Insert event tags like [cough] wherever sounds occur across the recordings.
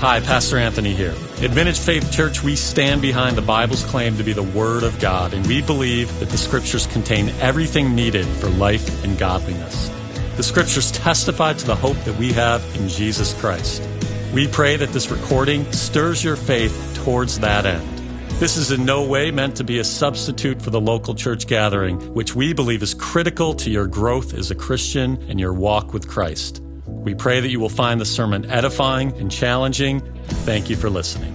Hi, Pastor Anthony here. At Vintage Faith Church, we stand behind the Bible's claim to be the Word of God, and we believe that the Scriptures contain everything needed for life and godliness. The Scriptures testify to the hope that we have in Jesus Christ. We pray that this recording stirs your faith towards that end. This is in no way meant to be a substitute for the local church gathering, which we believe is critical to your growth as a Christian and your walk with Christ. We pray that you will find the sermon edifying and challenging. Thank you for listening.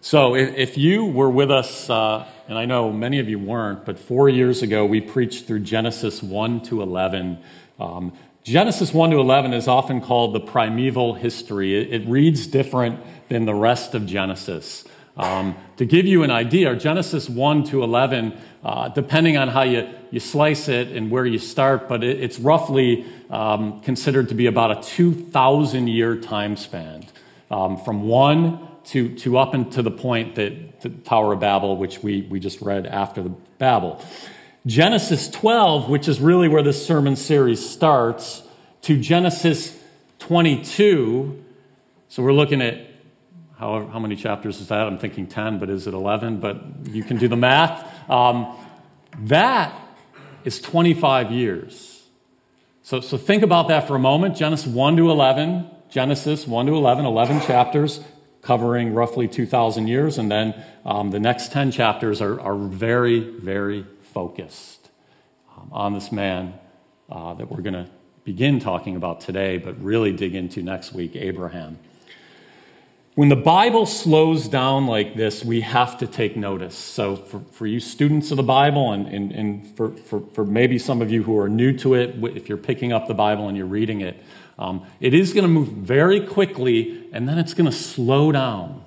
So, if you were with us, uh, and I know many of you weren't, but four years ago we preached through Genesis 1 to 11. Um, Genesis 1 to 11 is often called the primeval history. It, it reads different than the rest of Genesis. Um, to give you an idea, Genesis 1 to 11, uh, depending on how you, you slice it and where you start, but it, it's roughly um, considered to be about a 2,000 year time span um, from 1 to, to up and to the point that the Tower of Babel, which we, we just read after the Babel. Genesis 12, which is really where this sermon series starts, to Genesis 22. So we're looking at how, how many chapters is that? I'm thinking 10, but is it 11? But you can do the math. Um, that is 25 years. So, so think about that for a moment. Genesis 1 to 11, Genesis 1 to 11, 11 chapters covering roughly 2,000 years. And then um, the next 10 chapters are, are very, very focused um, on this man uh, that we're going to begin talking about today, but really dig into next week, Abraham. When the Bible slows down like this, we have to take notice. So, for, for you students of the Bible, and, and, and for, for, for maybe some of you who are new to it, if you're picking up the Bible and you're reading it, um, it is going to move very quickly and then it's going to slow down.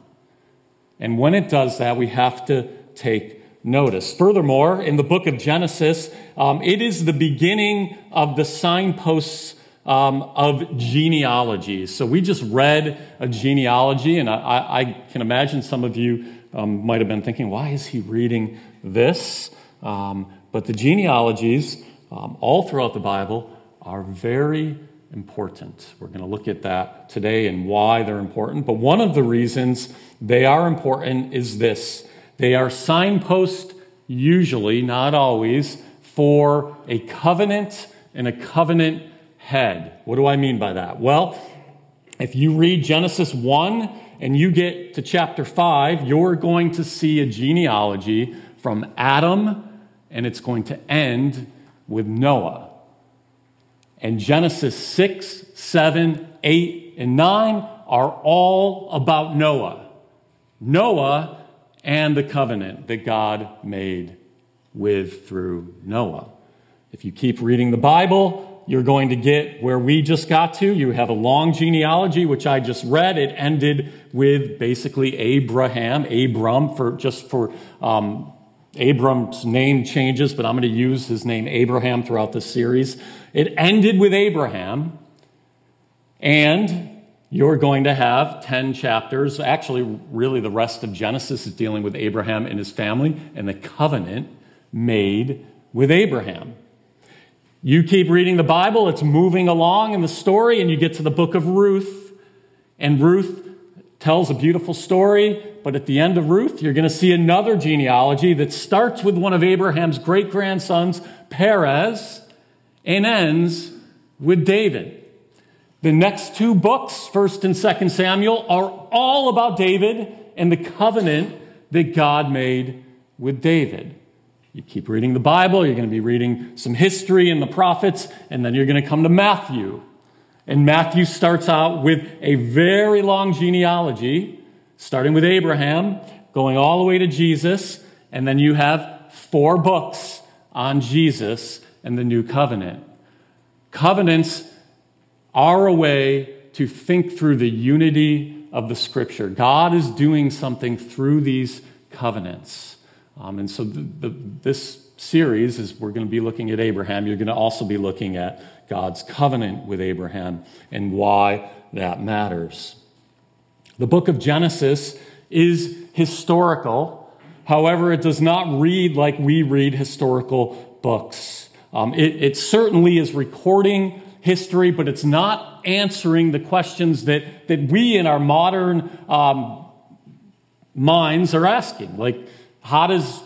And when it does that, we have to take notice. Furthermore, in the book of Genesis, um, it is the beginning of the signposts um, of genealogies. So we just read a genealogy, and I, I can imagine some of you um, might have been thinking, why is he reading this? Um, but the genealogies, um, all throughout the Bible, are very important. We're going to look at that today and why they're important. But one of the reasons they are important is this they are signposts, usually, not always, for a covenant and a covenant head. What do I mean by that? Well, if you read Genesis 1 and you get to chapter 5, you're going to see a genealogy from Adam and it's going to end with Noah. And Genesis 6, 7, 8, and 9 are all about Noah. Noah and the covenant that God made with through Noah. If you keep reading the Bible, you're going to get where we just got to. You have a long genealogy, which I just read. It ended with basically Abraham, Abram, for just for um, Abram's name changes, but I'm going to use his name Abraham throughout this series. It ended with Abraham, and you're going to have 10 chapters. Actually, really, the rest of Genesis is dealing with Abraham and his family and the covenant made with Abraham. You keep reading the Bible, it's moving along in the story, and you get to the book of Ruth. And Ruth tells a beautiful story, but at the end of Ruth, you're going to see another genealogy that starts with one of Abraham's great grandsons, Perez, and ends with David. The next two books, 1st and 2nd Samuel, are all about David and the covenant that God made with David. You keep reading the Bible, you're going to be reading some history and the prophets, and then you're going to come to Matthew. And Matthew starts out with a very long genealogy, starting with Abraham, going all the way to Jesus, and then you have four books on Jesus and the new covenant. Covenants are a way to think through the unity of the scripture. God is doing something through these covenants. Um, and so the, the, this series is we're going to be looking at Abraham. You're going to also be looking at God's covenant with Abraham and why that matters. The book of Genesis is historical. However, it does not read like we read historical books. Um, it, it certainly is recording history, but it's not answering the questions that, that we in our modern um, minds are asking. Like, how does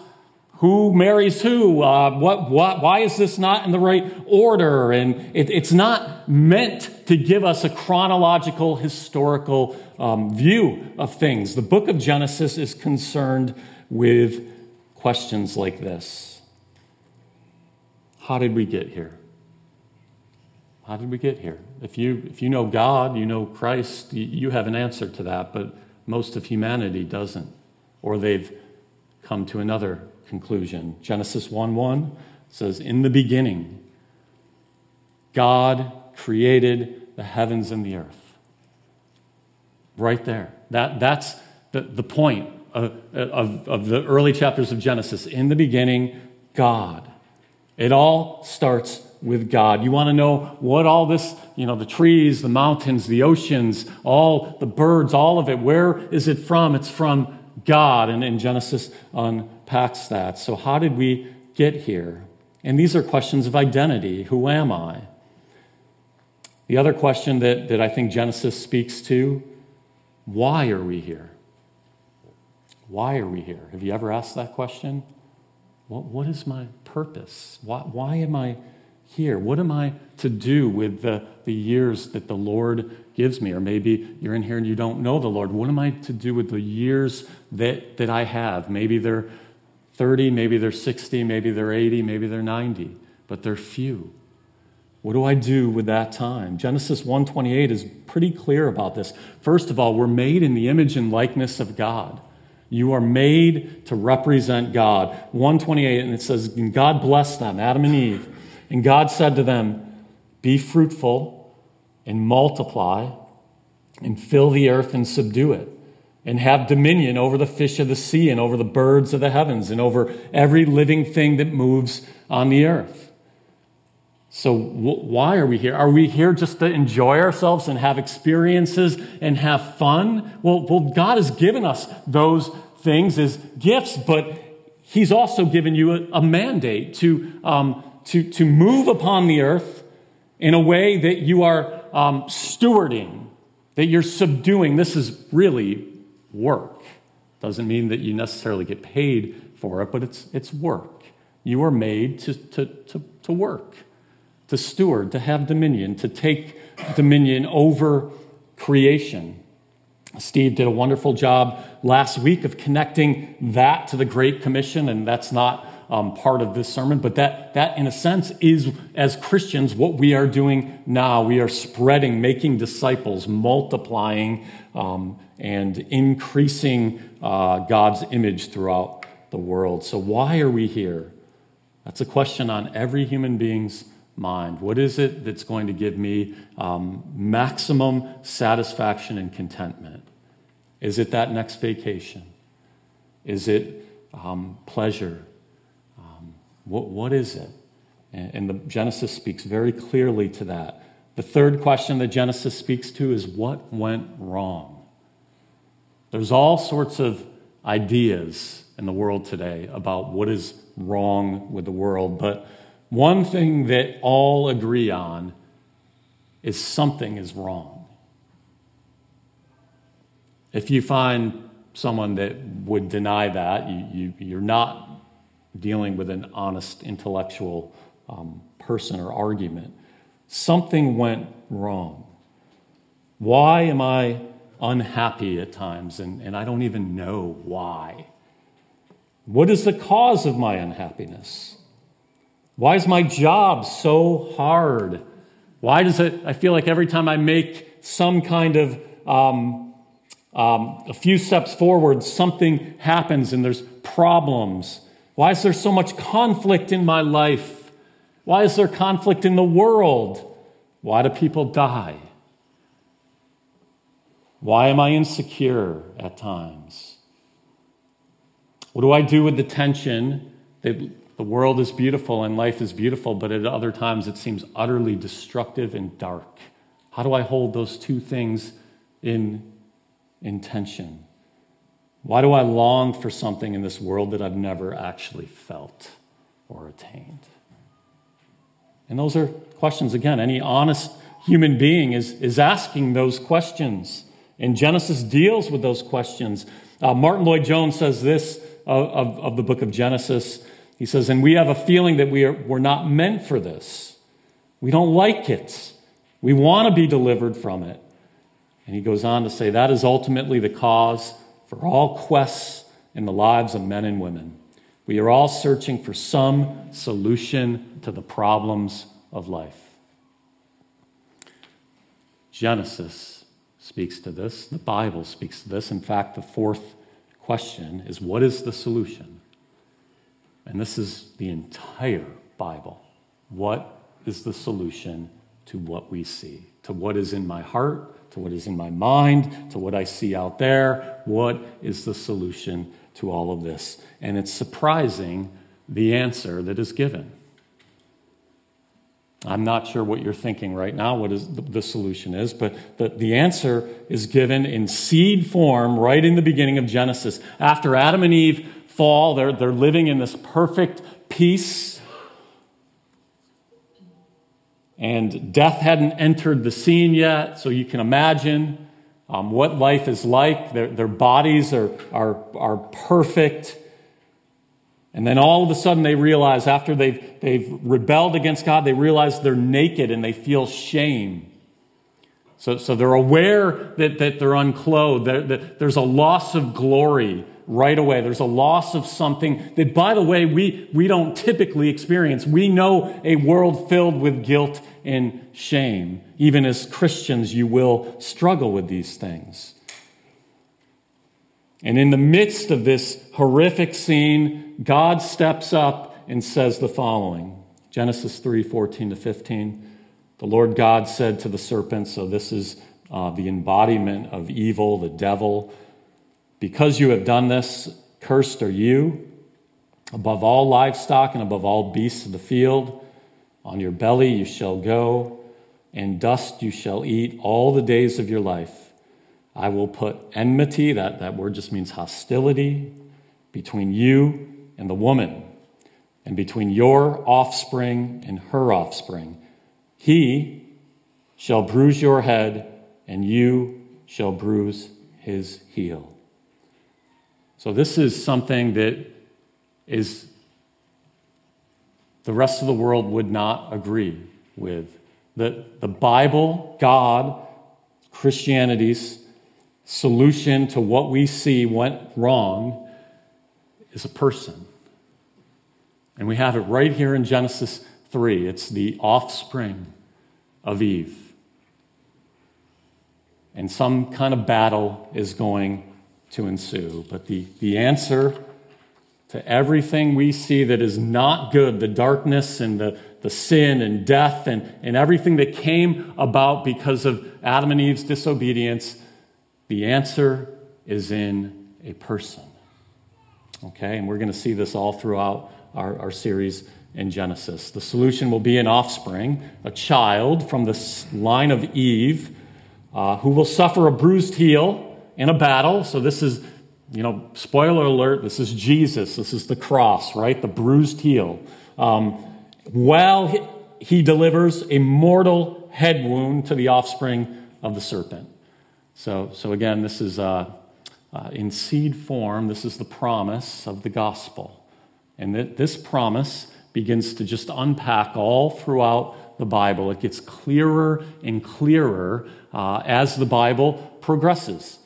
who marries who? Uh, what, what, why is this not in the right order? And it, it's not meant to give us a chronological, historical um, view of things. The book of Genesis is concerned with questions like this How did we get here? How did we get here? If you, if you know God, you know Christ, you have an answer to that, but most of humanity doesn't. Or they've come to another conclusion. Genesis 1 1 says, In the beginning, God created the heavens and the earth. Right there. That, that's the, the point of, of, of the early chapters of Genesis. In the beginning, God. It all starts with God. You want to know what all this, you know, the trees, the mountains, the oceans, all the birds, all of it, where is it from? It's from God. And in Genesis unpacks that. So, how did we get here? And these are questions of identity. Who am I? The other question that, that I think Genesis speaks to why are we here? Why are we here? Have you ever asked that question? What, what is my purpose? Why, why am I here? What am I to do with the, the years that the Lord gives me? Or maybe you're in here and you don't know the Lord. What am I to do with the years that, that I have? Maybe they're 30, maybe they're 60, maybe they're 80, maybe they're 90, but they're few. What do I do with that time? Genesis 1:28 is pretty clear about this. First of all, we're made in the image and likeness of God. You are made to represent God. 128 and it says God blessed them, Adam and Eve. And God said to them, "Be fruitful and multiply and fill the earth and subdue it." and have dominion over the fish of the sea and over the birds of the heavens and over every living thing that moves on the earth. So, why are we here? Are we here just to enjoy ourselves and have experiences and have fun? Well, well, God has given us those things as gifts, but He's also given you a, a mandate to, um, to, to move upon the earth in a way that you are um, stewarding, that you're subduing. This is really work. Doesn't mean that you necessarily get paid for it, but it's, it's work. You are made to, to, to, to work to steward, to have dominion, to take dominion over creation. Steve did a wonderful job last week of connecting that to the Great Commission, and that's not um, part of this sermon, but that, that, in a sense, is, as Christians, what we are doing now. We are spreading, making disciples, multiplying, um, and increasing uh, God's image throughout the world. So, why are we here? That's a question on every human being's mind? What is it that's going to give me um, maximum satisfaction and contentment? Is it that next vacation? Is it um, pleasure? What, what is it? And, the Genesis speaks very clearly to that. The third question that Genesis speaks to is what went wrong? There's all sorts of ideas in the world today about what is wrong with the world, but one thing that all agree on is something is wrong. If you find someone that would deny that, you, you, are not dealing with an honest intellectual um, person or argument. Something went wrong. Why am I unhappy at times and, and I don't even know why? What is the cause of my unhappiness? Why is my job so hard? Why does it, I feel like every time I make some kind of, um, um, a few steps forward, something happens and there's problems. Why is there so much conflict in my life? Why is there conflict in the world? Why do people die? Why am I insecure at times? What do I do with the tension that the world is beautiful and life is beautiful, but at other times it seems utterly destructive and dark. How do I hold those two things in, in tension? Why do I long for something in this world that I've never actually felt or attained? And those are questions, again, any honest human being is, is asking those questions. And Genesis deals with those questions. Uh, Martyn Lloyd-Jones says this of, of, of, the book of Genesis. He says, And we have a feeling that we are, we're not meant for this. We don't like it. We want to be delivered from it. And he goes on to say, That is ultimately the cause for all quests in the lives of men and women. We are all searching for some solution to the problems of life. Genesis speaks to this, the Bible speaks to this. In fact, the fourth question is what is the solution? And this is the entire Bible. What is the solution to what we see, to what is in my heart, to what is in my mind, to what I see out there? What is the solution to all of this? And it's surprising the answer that is given. I'm not sure what you're thinking right now, what is the, solution is, but the, the answer is given in seed form right in the beginning of Genesis. After Adam and Eve fall, they're, they're living in this perfect peace. And death hadn't entered the scene yet, so you can imagine um, what life is like. Their, their bodies are, are, are perfect. And then all of a sudden they realize, after they've, they've rebelled against God, they realize they're naked and they feel shame. So, so they're aware that, that they're unclothed, that, that there's a loss of glory right away. There's a loss of something that, by the way, we, we don't typically experience. We know a world filled with guilt and shame. Even as Christians, you will struggle with these things. And in the midst of this horrific scene, God steps up and says the following Genesis 3 14 to 15. The Lord God said to the serpent, so this is uh, the embodiment of evil, the devil, because you have done this, cursed are you above all livestock and above all beasts of the field. On your belly you shall go, and dust you shall eat all the days of your life. I will put enmity, that, that word just means hostility, between you and the woman, and between your offspring and her offspring. He shall bruise your head, and you shall bruise his heel. So, this is something that is the rest of the world would not agree with. The, the Bible, God, Christianity's solution to what we see went wrong is a person. And we have it right here in Genesis 3. It's the offspring of Eve. And some kind of battle is going to ensue. But the, the answer to everything we see that is not good, the darkness and the, the sin and death and, and everything that came about because of Adam and Eve's disobedience, the answer is in a person. Okay, and we're going to see this all throughout our, our series in Genesis. The solution will be an offspring, a child from the line of Eve, uh, who will suffer a bruised heel in a battle. So, this is, you know, spoiler alert, this is Jesus. This is the cross, right? The bruised heel. Um, while he, he delivers a mortal head wound to the offspring of the serpent. So, so again, this is uh, uh, in seed form. This is the promise of the gospel. And th- this promise begins to just unpack all throughout the Bible. It gets clearer and clearer uh, as the Bible progresses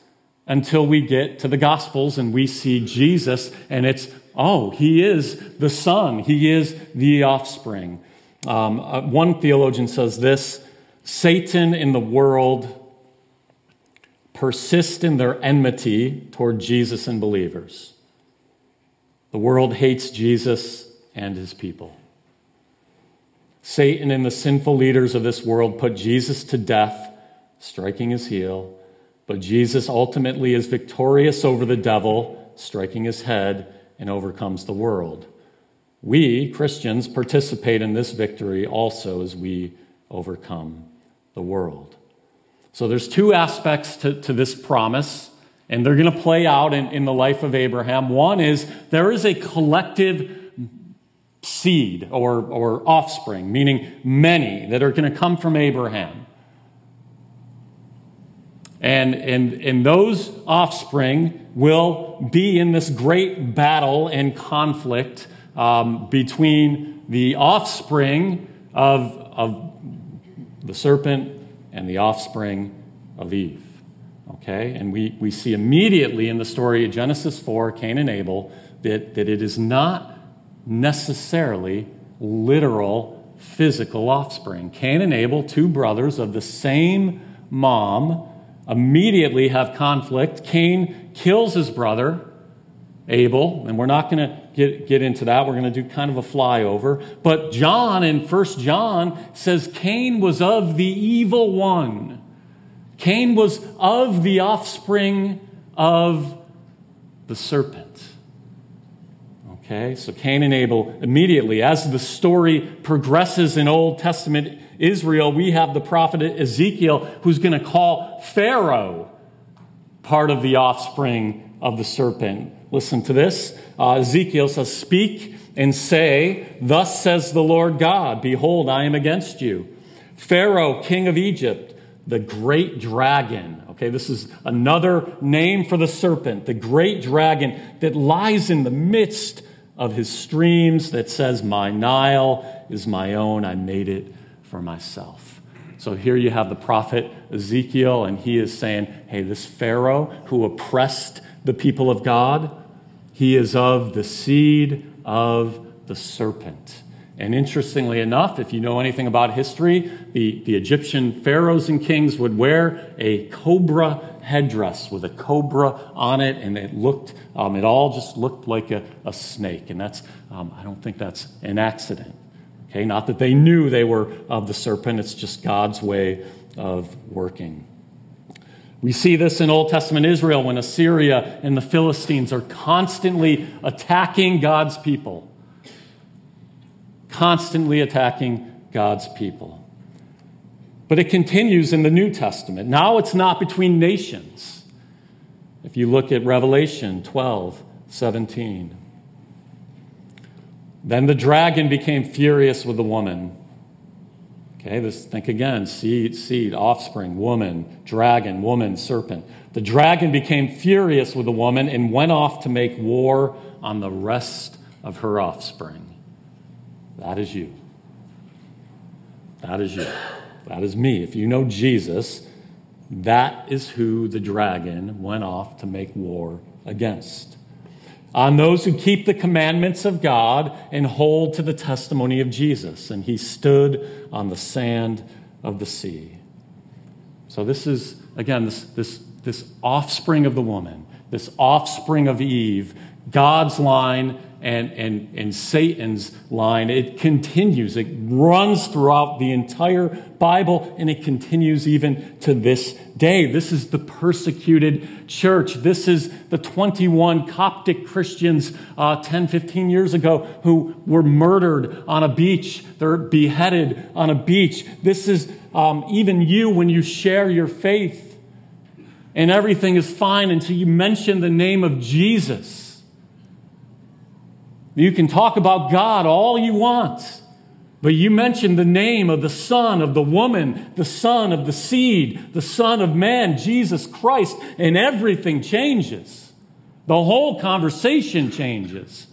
until we get to the Gospels and we see Jesus, and it's, oh, he is the Son, he is the offspring. Um, uh, one theologian says this Satan in the world persist in their enmity toward Jesus and believers. The world hates Jesus and his people. Satan and the sinful leaders of this world put Jesus to death, striking his heel, but Jesus ultimately is victorious over the devil, striking his head, and overcomes the world. We, Christians, participate in this victory also as we overcome the world. So there's two aspects to, to this promise, and they're going to play out in, in the life of Abraham. One is there is a collective seed or, or offspring, meaning many that are going to come from Abraham. And, and, and those offspring will be in this great battle and conflict um, between the offspring of, of the serpent and the offspring of Eve. Okay? And we, we see immediately in the story of Genesis 4, Cain and Abel, that, that it is not necessarily literal physical offspring. Cain and Abel, two brothers of the same mom, immediately have conflict. Cain kills his brother, Abel, and we're not going to get, get into that. We're going to do kind of a flyover. But John in First John says Cain was of the evil one. Cain was of the offspring of the serpent. Okay, so Cain and Abel immediately, as the story progresses in Old Testament Israel, we have the prophet Ezekiel who's going to call Pharaoh part of the offspring of the serpent. Listen to this. Uh, Ezekiel says, Speak and say, Thus says the Lord God, Behold, I am against you. Pharaoh, king of Egypt, the great dragon. Okay, this is another name for the serpent, the great dragon that lies in the midst of his streams, that says, My Nile is my own, I made it for myself. So here you have the prophet Ezekiel, and he is saying, Hey, this Pharaoh who oppressed the people of God, he is of the seed of the serpent. And interestingly enough, if you know anything about history, the, the Egyptian pharaohs and kings would wear a cobra headdress with a cobra on it, and it looked, um, it all just looked like a, a snake. And that's, um, I don't think that's an accident. Okay, not that they knew they were of the serpent, it's just God's way of working. We see this in Old Testament Israel when Assyria and the Philistines are constantly attacking God's people constantly attacking God's people. But it continues in the New Testament. Now it's not between nations. If you look at Revelation 12, 17. Then the dragon became furious with the woman. Okay, this think again seed, seed, offspring, woman, dragon, woman, serpent. The dragon became furious with the woman and went off to make war on the rest of her offspring. That is you. That is you. That is me. If you know Jesus, that is who the dragon went off to make war against. On those who keep the commandments of God and hold to the testimony of Jesus. And he stood on the sand of the sea. So, this is, again, this, this, this offspring of the woman, this offspring of Eve, God's line and, and, and Satan's line. It continues, it runs throughout the entire Bible, and it continues even to this day. This is the persecuted church. This is the 21 Coptic Christians uh, 10, 15 years ago who were murdered on a beach. They're beheaded on a beach. This is um, even you when you share your faith. And everything is fine until you mention the name of Jesus. You can talk about God all you want, but you mention the name of the Son of the woman, the Son of the seed, the Son of man, Jesus Christ, and everything changes. The whole conversation changes.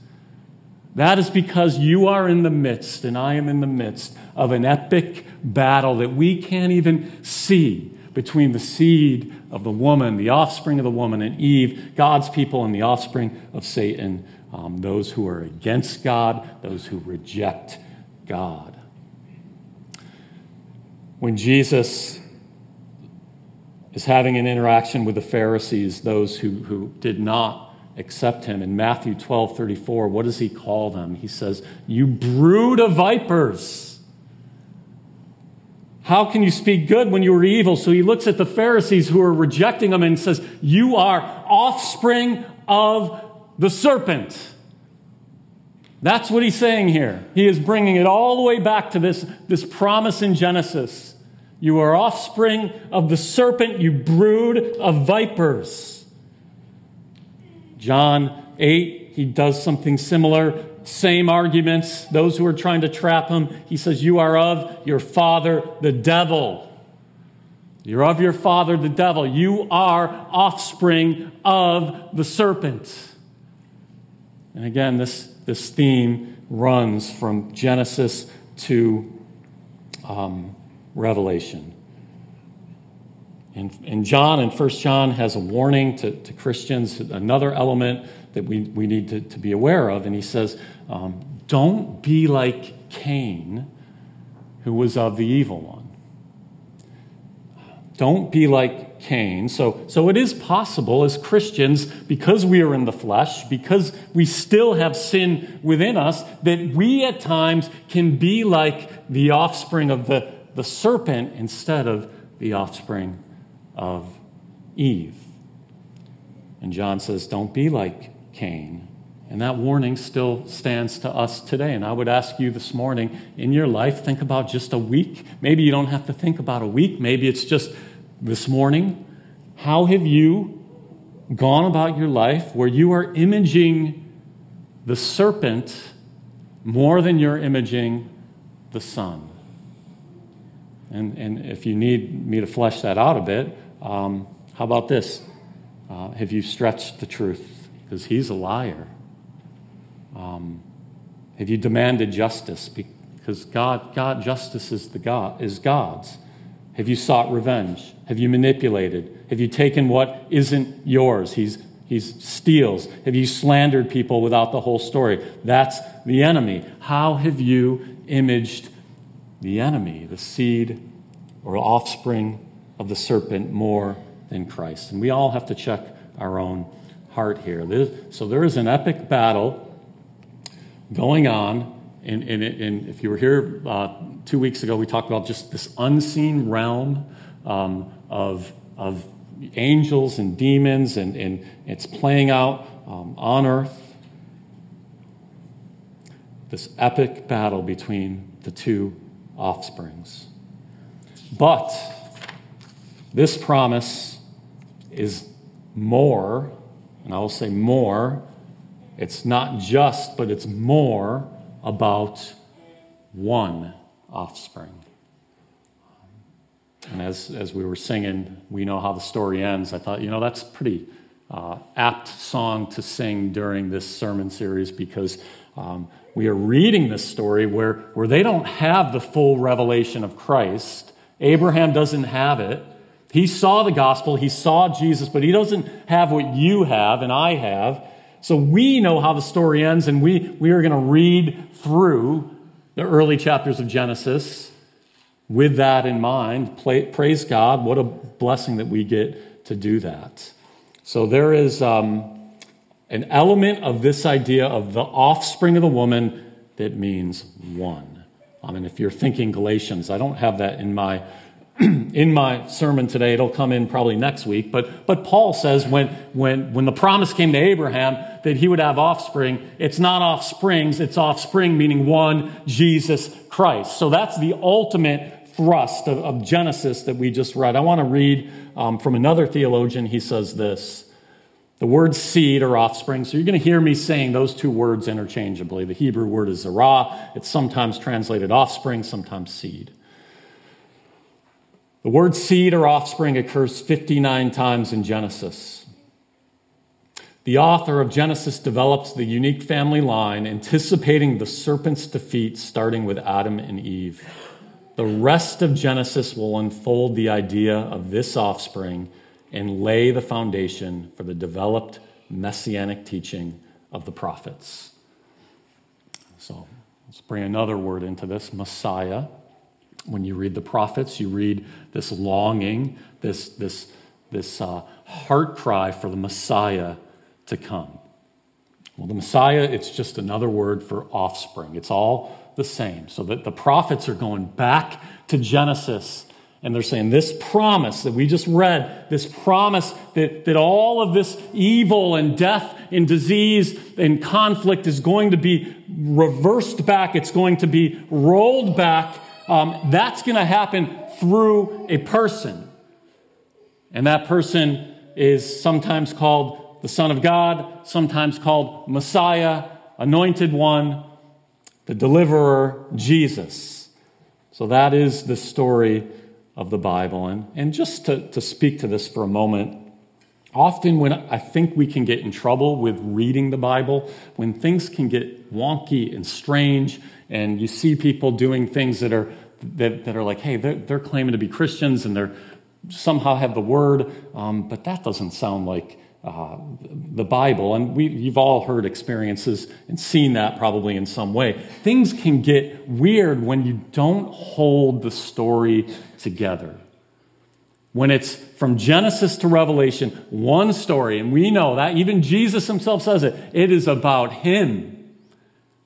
That is because you are in the midst, and I am in the midst of an epic battle that we can't even see between the seed of the woman, the offspring of the woman, and Eve, God's people, and the offspring of Satan um, those who are against God, those who reject God. When Jesus is having an interaction with the Pharisees, those who, who did not accept him, in Matthew 12 34, what does he call them? He says, You brood of vipers. How can you speak good when you are evil? So he looks at the Pharisees who are rejecting him and says, You are offspring of the serpent. That's what he's saying here. He is bringing it all the way back to this, this promise in Genesis. You are offspring of the serpent, you brood of vipers. John 8, he does something similar. same arguments. Those who are trying to trap him, he says, You are of your father, the devil. You're of your father, the devil. You are offspring of the serpent. And again, this, this theme runs from Genesis to um, Revelation. And, and John and First John has a warning to, to Christians, another element that we, we need to, to be aware of. And he says, um, Don't be like Cain, who was of the evil one. Don't be like Cain. So, so it is possible as Christians, because we are in the flesh, because we still have sin within us, that we at times can be like the offspring of the, the serpent instead of the offspring of Eve. And John says, Don't be like Cain. And that warning still stands to us today. And I would ask you this morning in your life, think about just a week. Maybe you don't have to think about a week. Maybe it's just this morning. How have you gone about your life where you are imaging the serpent more than you're imaging the Son? And, and if you need me to flesh that out a bit, um, how about this? Uh, have you stretched the truth? Because he's a liar. Um, have you demanded justice? Because God, God, justice is the God is God's. Have you sought revenge? Have you manipulated? Have you taken what isn't yours? He's he steals. Have you slandered people without the whole story? That's the enemy. How have you imaged the enemy, the seed or offspring of the serpent, more than Christ? And we all have to check our own heart here. So there is an epic battle going on. And, and, and if you were here uh, two weeks ago, we talked about just this unseen realm um, of, of angels and demons, and, and it's playing out um, on earth. This epic battle between the two offsprings. But this promise is more, and I will say more, it's not just, but it's more about one offspring. And as, as we were singing, we know how the story ends. I thought, you know, that's pretty uh, apt song to sing during this sermon series because um, we are reading this story where, where they don't have the full revelation of Christ. Abraham doesn't have it. He saw the gospel, he saw Jesus, but he doesn't have what you have and I have. So we know how the story ends, and we, we are going to read through the early chapters of Genesis with that in mind. Play, praise God. What a blessing that we get to do that. So there is um, an element of this idea of the offspring of the woman that means one. I mean, if you're thinking Galatians, I don't have that in my [clears throat] in my sermon today, it'll come in probably next week, but, but Paul says when, when, when the promise came to Abraham that he would have offspring, it's not offsprings, it's offspring, meaning one, Jesus Christ. So that's the ultimate thrust of, of Genesis that we just read. I want to read um, from another theologian. He says this the word seed or offspring. So you're going to hear me saying those two words interchangeably. The Hebrew word is zerah. It's sometimes translated offspring, sometimes seed. The word seed or offspring occurs 59 times in Genesis. The author of Genesis develops the unique family line, anticipating the serpent's defeat starting with Adam and Eve. The rest of Genesis will unfold the idea of this offspring and lay the foundation for the developed messianic teaching of the prophets. So let's bring another word into this Messiah. When you read the prophets, you read this longing, this, this, this uh, heart cry for the Messiah to come. Well, the Messiah, it's just another word for offspring. It's all the same. So that the prophets are going back to Genesis and they're saying this promise that we just read, this promise that, that all of this evil and death and disease and conflict is going to be reversed back, it's going to be rolled back um, that's going to happen through a person. And that person is sometimes called the Son of God, sometimes called Messiah, anointed one, the deliverer, Jesus. So that is the story of the Bible. And, and just to, to speak to this for a moment, often when I think we can get in trouble with reading the Bible, when things can get wonky and strange, and you see people doing things that are that, that are like, hey, they're, they're claiming to be Christians and they're somehow have the word, um, but that doesn't sound like uh, the Bible, and we, you've all heard experiences and seen that probably in some way. Things can get weird when you don't hold the story together. When it's from Genesis to Revelation, one story, and we know that, even Jesus himself says it, it is about Him.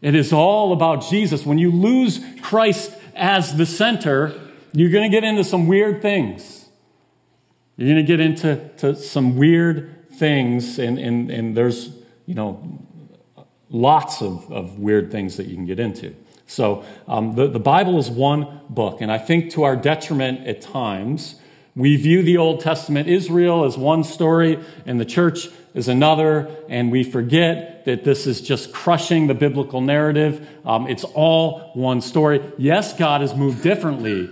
It is all about Jesus. When you lose Christ as the center, you're going to get into some weird things. You're going to get into to some weird things, and, and, and there's, you know, lots of, of weird things that you can get into. So um, the, the Bible is one book, and I think to our detriment at times, we view the Old Testament Israel as one story and the church as another, and we forget that this is just crushing the biblical narrative. Um, it's all one story. Yes, God has moved differently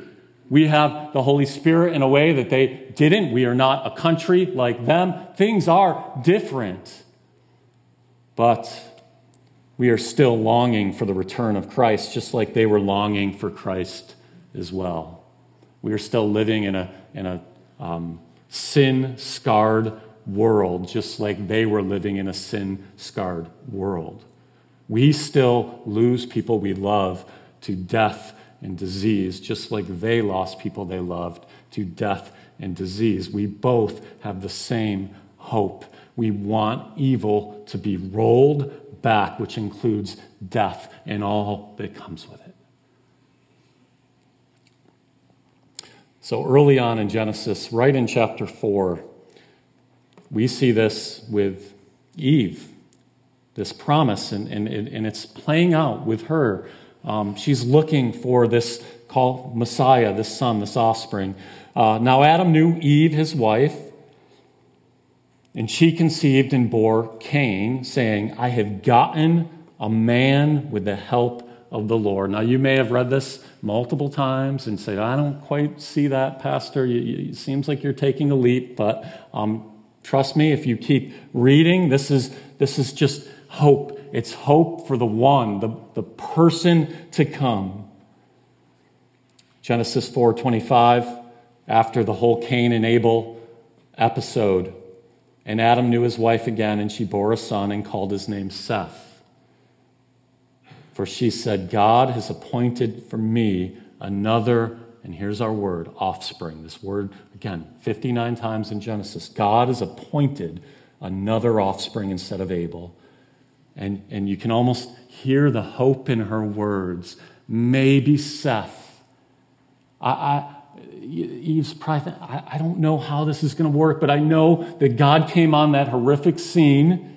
we have the Holy Spirit in a way that they didn't. We are not a country like them. Things are different. But we are still longing for the return of Christ, just like they were longing for Christ as well. We are still living in a, in a um, sin scarred world, just like they were living in a sin scarred world. We still lose people we love to death and disease, just like they lost people they loved to death and disease. We both have the same hope. We want evil to be rolled back, which includes death and all that comes with it. So, early on in Genesis, right in chapter 4, we see this with Eve, this promise, and, and, and it's playing out with her um, she's looking for this called Messiah, this son, this offspring. Uh, now, Adam knew Eve, his wife, and she conceived and bore Cain, saying, I have gotten a man with the help of the Lord. Now, you may have read this multiple times and say, I don't quite see that, Pastor. you it seems like you're taking a leap, but um, trust me, if you keep reading, this is, this is just hope it's hope for the one, the, the person to come. Genesis 4:25, after the whole Cain and Abel episode, and Adam knew his wife again, and she bore a son and called his name Seth. For she said, God has appointed for me another, and here's our word, offspring. This word, again, 59 times in Genesis. God has appointed another offspring instead of Abel and, and you can almost hear the hope in her words. Maybe Seth. I, I, Eve's probably, I, I don't know how this is going to work, but I know that God came on that horrific scene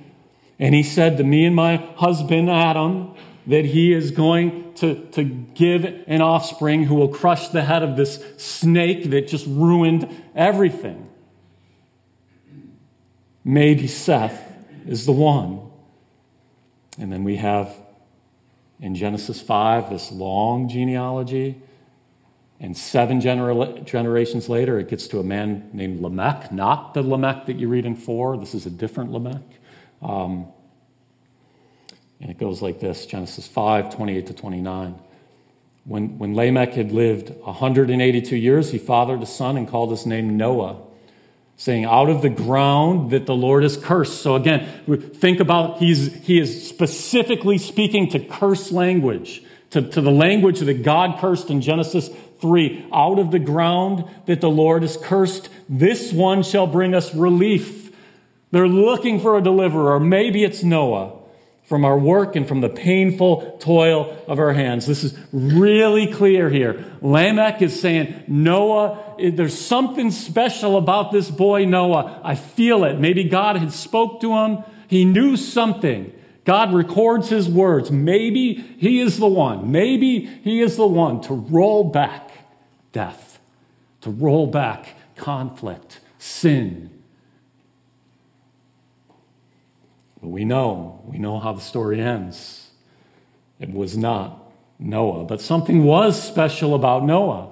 and he said to me and my husband, Adam, that he is going to, to give an offspring who will crush the head of this snake that just ruined everything. Maybe Seth is the one. And then we have in Genesis 5 this long genealogy. And seven genera- generations later, it gets to a man named Lamech, not the Lamech that you read in 4. This is a different Lamech. Um, and it goes like this Genesis 5 28 to 29. When, when Lamech had lived 182 years, he fathered a son and called his name Noah saying, out of the ground that the Lord has cursed. So again, think about he's, he is specifically speaking to curse language, to, to the language that God cursed in Genesis 3. Out of the ground that the Lord has cursed, this one shall bring us relief. They're looking for a deliverer. Maybe it's Noah from our work and from the painful toil of our hands. This is really clear here. Lamech is saying, Noah, there's something special about this boy Noah. I feel it. Maybe God had spoke to him. He knew something. God records his words. Maybe he is the one. Maybe he is the one to roll back death, to roll back conflict, sin, But we know, we know how the story ends. It was not Noah, but something was special about Noah.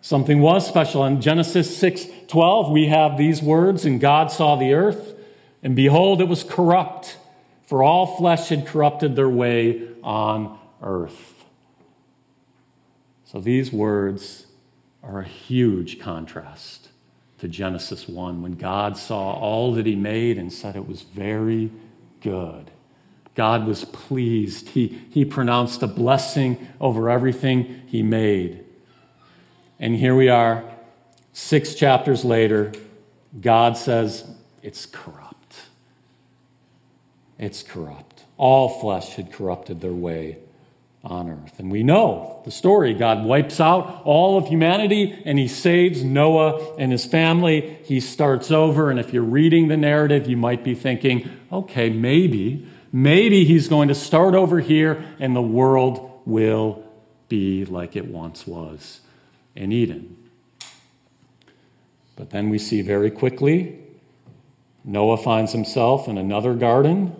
Something was special. In Genesis 6 12, we have these words, and God saw the earth, and behold, it was corrupt, for all flesh had corrupted their way on earth. So these words are a huge contrast to Genesis 1 when God saw all that He made and said it was very good. God was pleased. He, he pronounced a blessing over everything He made. And here we are, six chapters later, God says, It's corrupt. It's corrupt. All flesh had corrupted their way on earth. And we know the story. God wipes out all of humanity and he saves Noah and his family. He starts over. And if you're reading the narrative, you might be thinking, okay, maybe, maybe he's going to start over here and the world will be like it once was in Eden. But then we see very quickly Noah finds himself in another garden,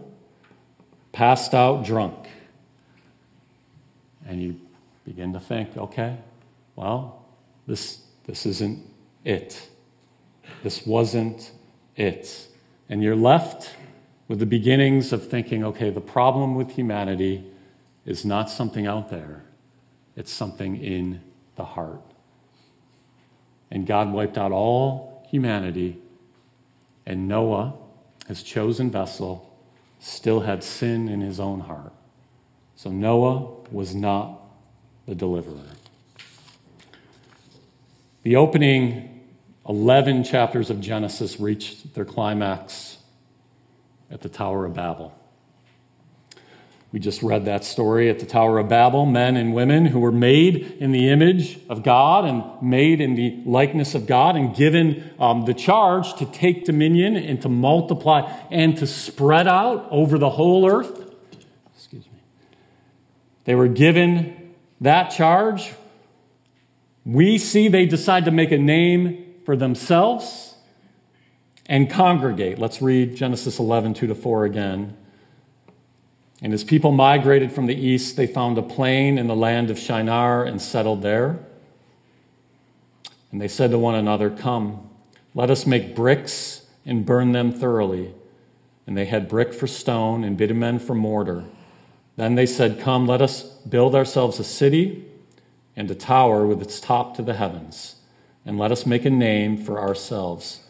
passed out drunk. And you begin to think, okay, well, this, this isn't it. This wasn't it. And you're left with the beginnings of thinking, okay, the problem with humanity is not something out there, it's something in the heart. And God wiped out all humanity, and Noah, his chosen vessel, still had sin in his own heart. So Noah was not the deliverer. The opening 11 chapters of Genesis reached their climax at the Tower of Babel. We just read that story at the Tower of Babel men and women who were made in the image of God and made in the likeness of God and given um, the charge to take dominion and to multiply and to spread out over the whole earth. They were given that charge. We see they decide to make a name for themselves and congregate. Let's read Genesis 11, 2 to 4 again. And as people migrated from the east, they found a plain in the land of Shinar and settled there. And they said to one another, Come, let us make bricks and burn them thoroughly. And they had brick for stone and bitumen for mortar. Then they said, Come, let us build ourselves a city and a tower with its top to the heavens, and let us make a name for ourselves,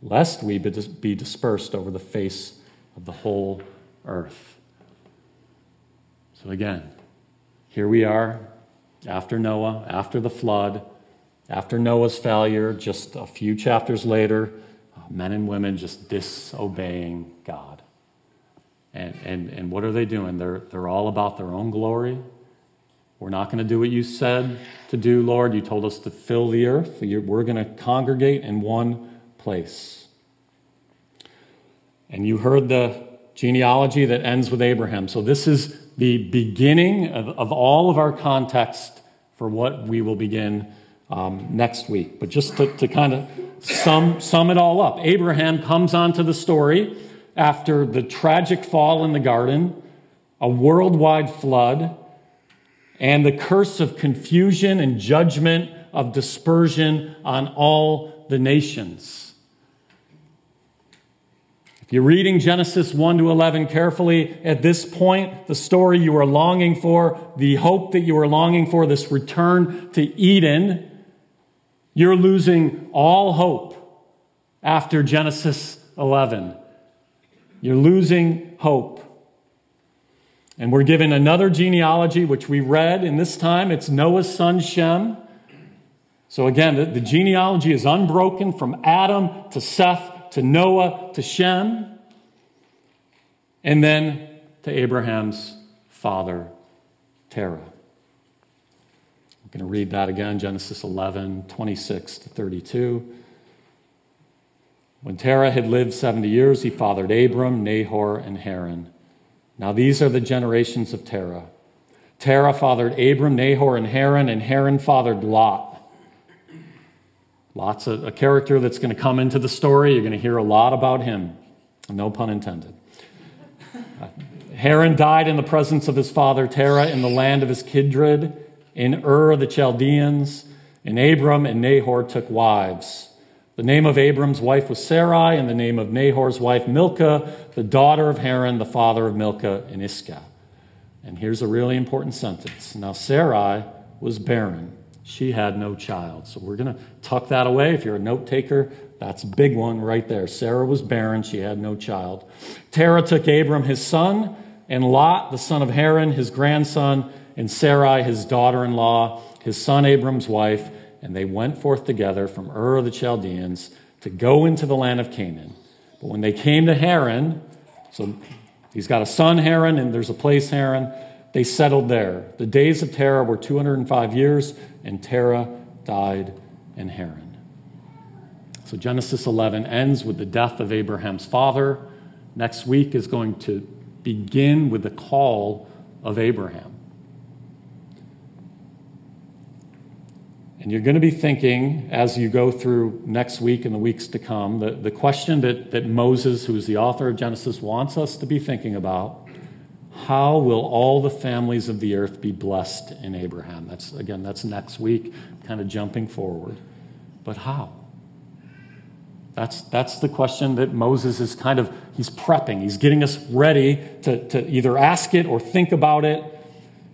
lest we be dispersed over the face of the whole earth. So again, here we are after Noah, after the flood, after Noah's failure, just a few chapters later, men and women just disobeying God. And, and, and what are they doing? They're, they're all about their own glory. We're not going to do what you said to do, Lord. You told us to fill the earth. We're going to congregate in one place. And you heard the genealogy that ends with Abraham. So this is the beginning of, of all of our context for what we will begin um, next week. But just to, to kind of sum, sum it all up, Abraham comes onto the story after the tragic fall in the garden, a worldwide flood, and the curse of confusion and judgment of dispersion on all the nations. If you're reading Genesis 1 to 11 carefully, at this point, the story you are longing for, the hope that you are longing for, this return to Eden, you're losing all hope after Genesis 11. You're losing hope. And we're given another genealogy, which we read, and this time it's Noah's son Shem. So again, the, the genealogy is unbroken from Adam to Seth to Noah to Shem, and then to Abraham's father, Terah. I'm going to read that again Genesis 11, 26 to 32. When Terah had lived 70 years, he fathered Abram, Nahor, and Haran. Now these are the generations of Terah. Terah fathered Abram, Nahor, and Haran, and Haran fathered Lot. Lot's a, a character that's going to come into the story. You're going to hear a lot about him. No pun intended. Uh, Haran died in the presence of his father Terah in the land of his kindred, in Ur the Chaldeans, and Abram and Nahor took wives. The name of Abram's wife was Sarai, and the name of Nahor's wife Milcah, the daughter of Haran, the father of Milcah and Iscah. And here's a really important sentence. Now, Sarai was barren. She had no child. So we're going to tuck that away. If you're a note taker, that's a big one right there. Sarah was barren. She had no child. Terah took Abram, his son, and Lot, the son of Haran, his grandson, and Sarai, his daughter in law, his son Abram's wife, and they went forth together from Ur of the Chaldeans to go into the land of Canaan. But when they came to Haran, so he's got a son, Haran, and there's a place, Haran, they settled there. The days of Terah were 205 years, and Terah died in Haran. So Genesis 11 ends with the death of Abraham's father. Next week is going to begin with the call of Abraham. And you're going to be thinking as you go through next week and the weeks to come, the, the question that, that Moses, who's the author of Genesis, wants us to be thinking about how will all the families of the earth be blessed in Abraham? That's, again, that's next week, kind of jumping forward. But how? That's, that's the question that Moses is kind of, he's prepping. He's getting us ready to, to either ask it or think about it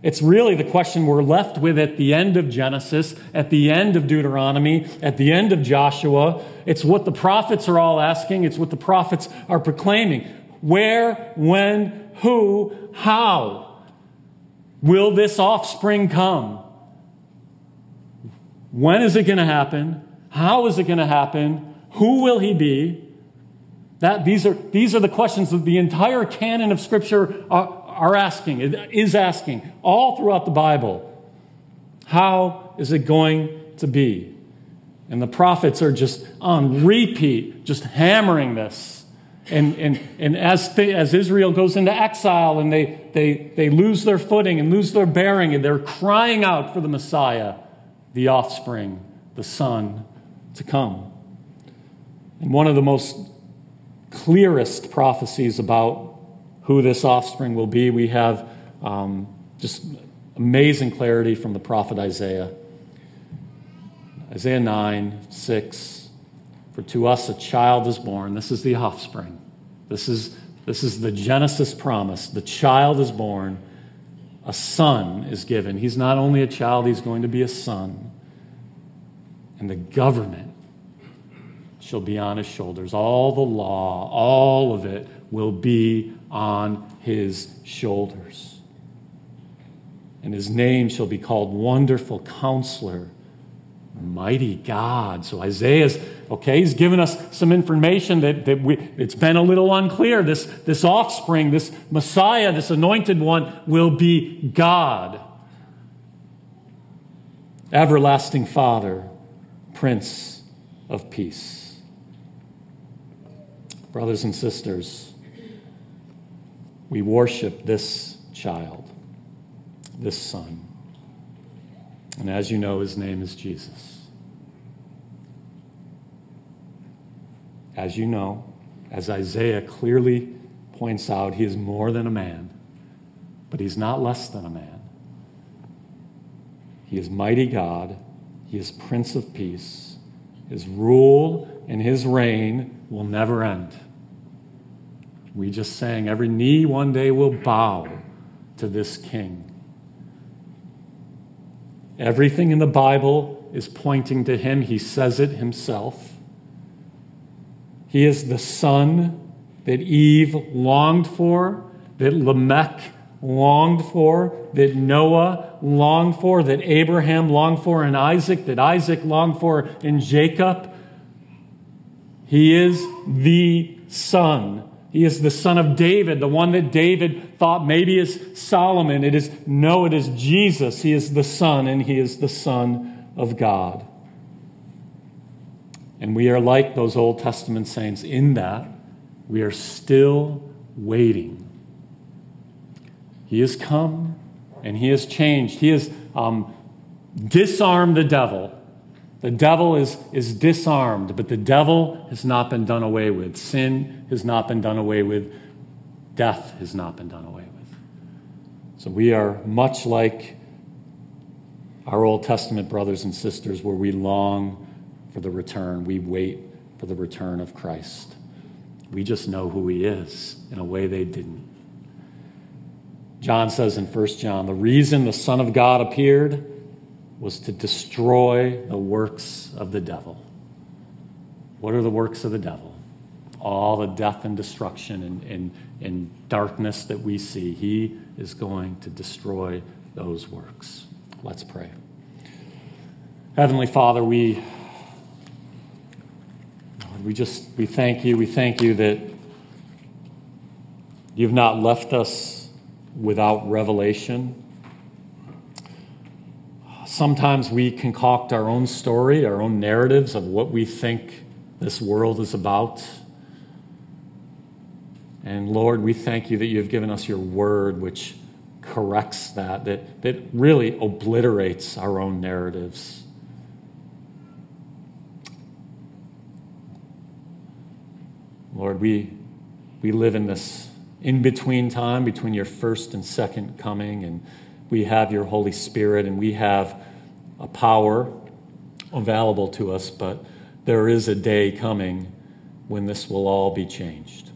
it's really the question we're left with at the end of Genesis, at the end of Deuteronomy, at the end of Joshua. It's what the prophets are all asking, it's what the prophets are proclaiming. Where, when, who, how will this offspring come? When is it going to happen? How is it going to happen? Who will he be? That, these, are, these are the questions that the entire canon of Scripture are, are asking, is asking, all throughout the Bible. How is it going to be? And the prophets are just on repeat, just hammering this. And, and, and as, they, as Israel goes into exile and they, they, they lose their footing and lose their bearing, and they're crying out for the Messiah, the offspring, the Son to come. And one of the most clearest prophecies about who this offspring will be. We have um, just amazing clarity from the prophet Isaiah. Isaiah 9, 6. For to us a child is born. This is the offspring. This is, this is the Genesis promise. The child is born. A son is given. He's not only a child, he's going to be a son. And the government shall be on his shoulders. All the law, all of it will be on his shoulders. And his name shall be called Wonderful Counselor, Mighty God. So Isaiah's, okay, he's given us some information that, that we, it's been a little unclear. This, this offspring, this Messiah, this anointed one will be God. Everlasting Father, Prince of Peace. Brothers and sisters, we worship this child, this son. And as you know, his name is Jesus. As you know, as Isaiah clearly points out, he is more than a man, but he's not less than a man. He is mighty God, he is Prince of Peace. His rule and his reign will never end. We just sang, every knee one day will bow to this king. Everything in the Bible is pointing to him. He says it himself. He is the son that Eve longed for, that Lamech longed for, that Noah longed for, that Abraham longed for in Isaac, that Isaac longed for in Jacob. He is the son he is the son of David, the one that David thought maybe is Solomon. It is, no, it is Jesus. He is the son, and he is the son of God. And we are like those Old Testament saints in that we are still waiting. He has come and he has changed. He has um, disarmed the devil. The devil is, is disarmed, but the devil has not been done away with. Sin has not been done away with. Death has not been done away with. So we are much like our Old Testament brothers and sisters, where we long for the return, we wait for the return of Christ. We just know who he is in a way they didn't. John says in 1 John, the reason the Son of God appeared was to destroy the works of the devil. What are the works of the devil? All the death and destruction and, and, and darkness that we see. He is going to destroy those works. Let's pray. Heavenly Father, we, we just we thank you. We thank you that you've not left us without revelation. Sometimes we concoct our own story, our own narratives of what we think this world is about. And Lord, we thank you that you have given us your word, which corrects that, that, that really obliterates our own narratives. Lord, we, we live in this in between time between your first and second coming, and we have your Holy Spirit, and we have a power available to us, but there is a day coming when this will all be changed.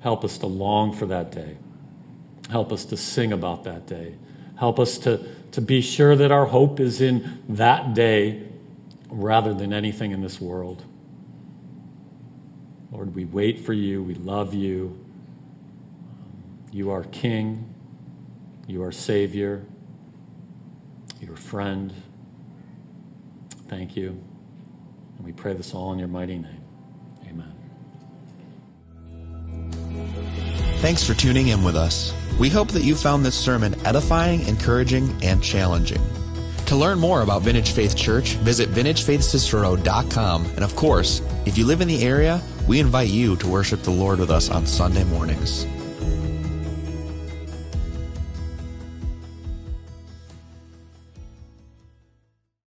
Help us to long for that day. Help us to sing about that day. Help us to, to be sure that our hope is in that day rather than anything in this world. Lord, we wait for you. We love you. You are King. You are Savior. your friend. Thank you. And we pray this all in your mighty name. Amen. Thanks for tuning in with us. We hope that you found this sermon edifying, encouraging, and challenging. To learn more about Vintage Faith Church, visit vintagefaithcicero.com. And of course, if you live in the area, we invite you to worship the Lord with us on Sunday mornings.